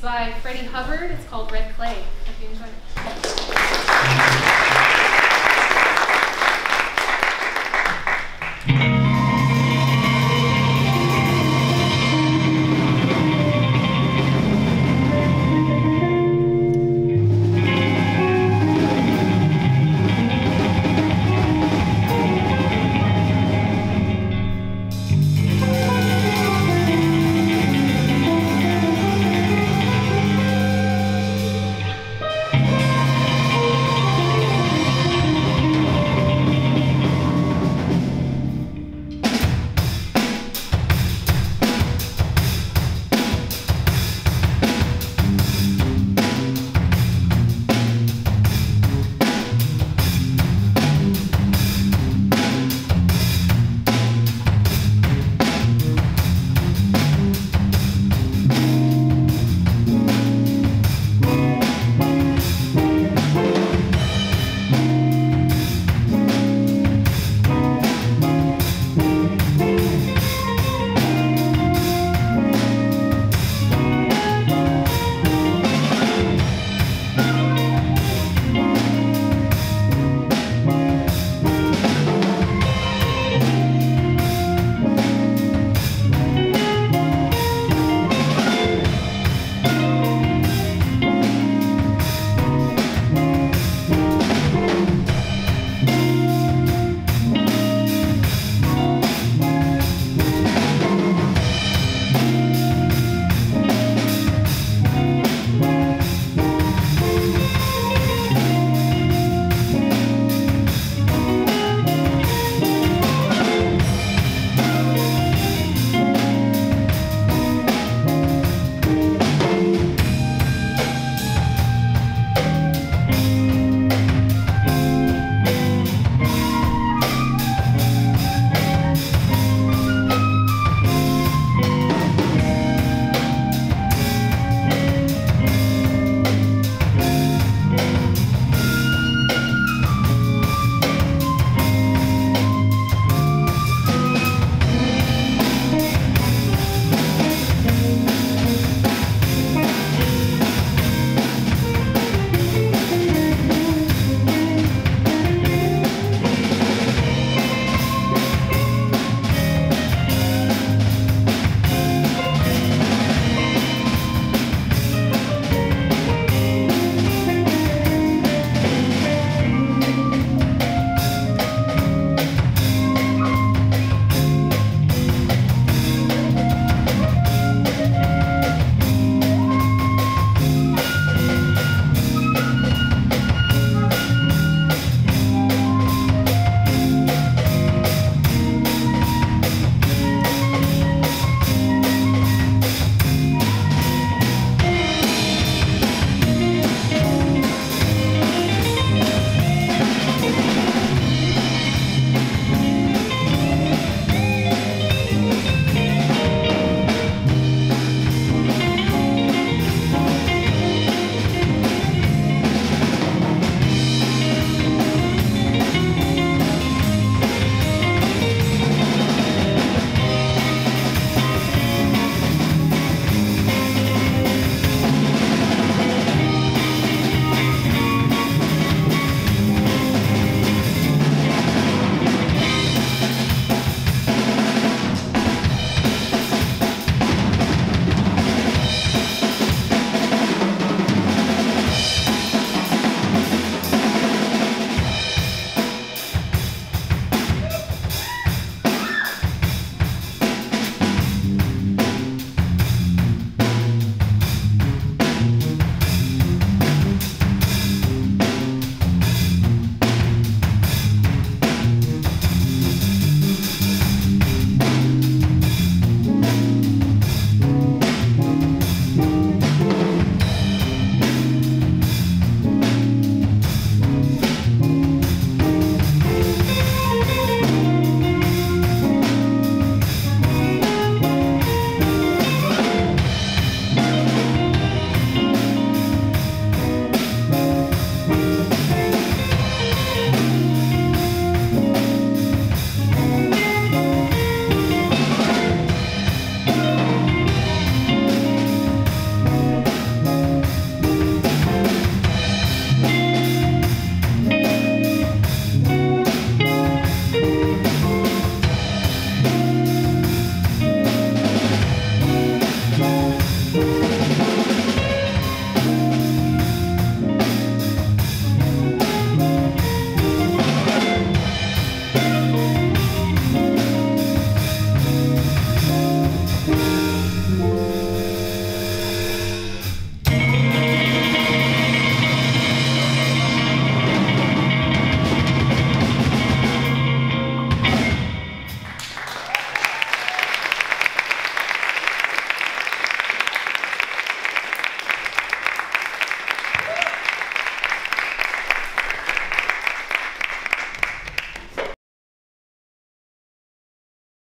by Freddie Hubbard. It's called Red Clay. Hope you enjoy it.